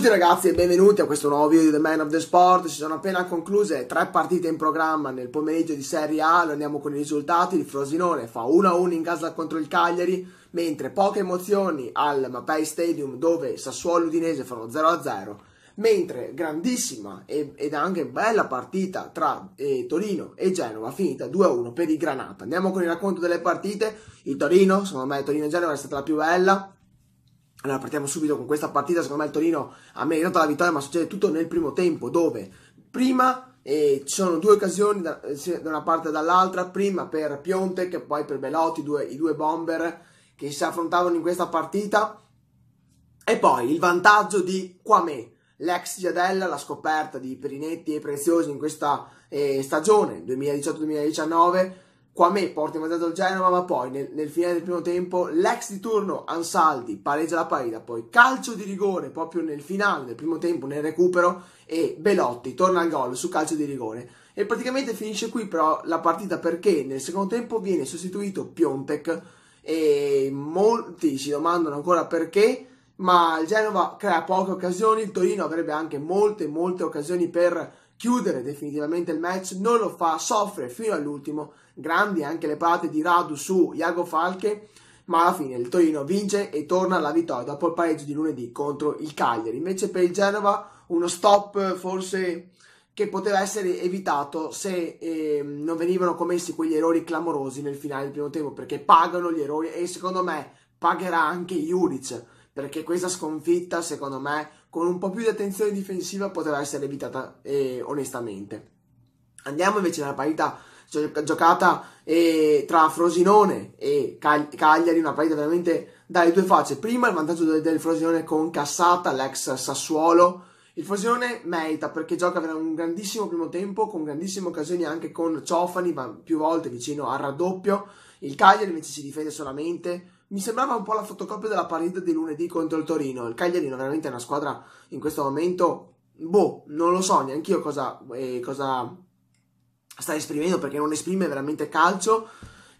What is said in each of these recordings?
tutti ragazzi e benvenuti a questo nuovo video di The Man of the Sport. Si sono appena concluse tre partite in programma nel pomeriggio di Serie A. Lo andiamo con i risultati. Il Frosinone fa 1-1 in casa contro il Cagliari, mentre poche emozioni al Mapei Stadium dove Sassuolo Udinese fanno 0-0. Mentre grandissima ed anche bella partita tra eh, Torino e Genova finita 2-1 per i Granata. Andiamo con il racconto delle partite. Il Torino, secondo me Torino e Genova è stata la più bella allora partiamo subito con questa partita, secondo me il Torino ha meritato la vittoria, ma succede tutto nel primo tempo, dove prima eh, ci sono due occasioni da, da, una parte e dall'altra, prima per Piontek e poi per Belotti, due, i due bomber che si affrontavano in questa partita, e poi il vantaggio di Quame, l'ex Giadella, la scoperta di Perinetti e Preziosi in questa eh, stagione 2018-2019, Quame porta in vantaggio il Genova, ma poi nel, nel, finale del primo tempo l'ex di turno Ansaldi pareggia la partita, poi calcio di rigore proprio nel finale del primo tempo, nel recupero, e Belotti torna al gol su calcio di rigore. E praticamente finisce qui però la partita perché nel secondo tempo viene sostituito Piontek e molti si domandano ancora perché, ma il Genova crea poche occasioni, il Torino avrebbe anche molte molte occasioni per chiudere definitivamente il match, non lo fa, soffre fino all'ultimo, grandi anche le parate di Radu su Iago Falche, ma alla fine il Torino vince e torna alla vittoria dopo il pareggio di lunedì contro il Cagliari. Invece per il Genova uno stop forse che poteva essere evitato se eh, non venivano commessi quegli errori clamorosi nel finale del primo tempo, perché pagano gli errori e secondo me pagherà anche Juric perché questa sconfitta, secondo me, con un po' più di attenzione difensiva poteva essere evitata eh, onestamente. Andiamo invece alla partita giocata eh, tra Frosinone e Cagliari, una partita veramente dalle due facce. Prima il vantaggio del, del Frosinone con Cassata, l'ex Sassuolo. Il Frosinone merita perché gioca un grandissimo primo tempo, con grandissime occasioni anche con Ciofani, ma più volte vicino al raddoppio. Il Cagliari invece si difende solamente mi sembrava un po' la fotocopia della partita di lunedì contro il Torino. Il Cagliarino veramente è una squadra in questo momento, boh, non lo so neanche io cosa, eh, cosa sta esprimendo perché non esprime veramente calcio.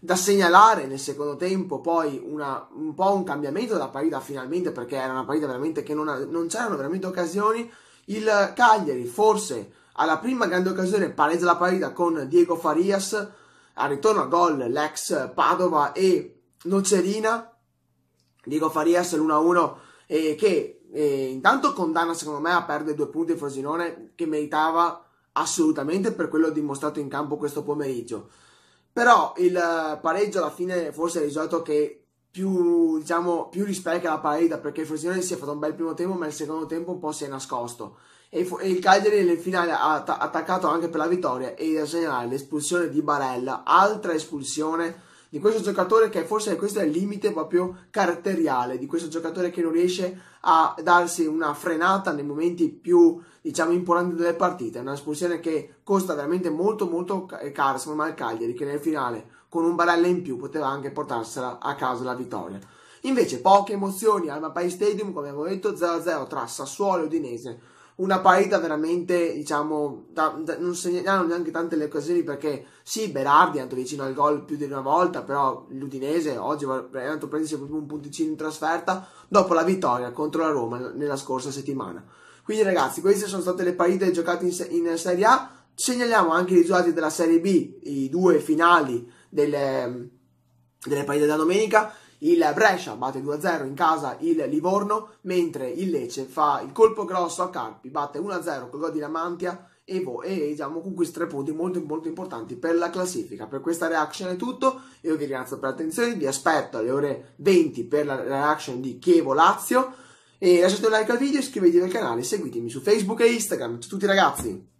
Da segnalare nel secondo tempo poi una, un po' un cambiamento della partita finalmente perché era una partita veramente che non, non c'erano veramente occasioni. Il Cagliari forse alla prima grande occasione pareggia la partita con Diego Farias, al ritorno a gol l'ex Padova e Nocerina, Diego Farias l'1-1 eh, che eh, intanto condanna secondo me a perdere due punti il Frosinone che meritava assolutamente per quello dimostrato in campo questo pomeriggio. Però il pareggio alla fine forse è il risultato che più, diciamo, più rispecchia la partita perché il Frosinone si è fatto un bel primo tempo ma il secondo tempo un po' si è nascosto e, il Cagliari nel finale ha attaccato anche per la vittoria e da segnalare l'espulsione di Barella, altra espulsione di questo giocatore che forse questo è il limite proprio caratteriale di questo giocatore che non riesce a darsi una frenata nei momenti più diciamo importanti delle partite. È un'espulsione che costa veramente molto molto secondo me al Cagliari che nel finale con un barella in più poteva anche portarsela a casa la vittoria. Invece poche emozioni al Mapai Stadium come avevo detto 0-0 tra Sassuolo e Udinese una partita veramente, diciamo, da, da, non segnalano neanche tante le occasioni perché sì, Berardi è andato vicino al gol più di una volta, però l'Udinese oggi è andato a prendersi proprio un punticino in trasferta dopo la vittoria contro la Roma nella scorsa settimana. Quindi ragazzi, queste sono state le partite giocate in, in Serie A, segnaliamo anche i risultati della Serie B, i due finali delle, delle partite della domenica il Brescia batte 2-0 in casa il Livorno, mentre il Lecce fa il colpo grosso a Carpi, batte 1-0 col gol di Lamantia e, vo- e diciamo, conquista tre punti molto, molto importanti per la classifica. Per questa reaction è tutto, io vi ringrazio per l'attenzione, vi aspetto alle ore 20 per la reaction di Chievo-Lazio e lasciate un like al video, iscrivetevi al canale, seguitemi su Facebook e Instagram. Ciao a tutti ragazzi!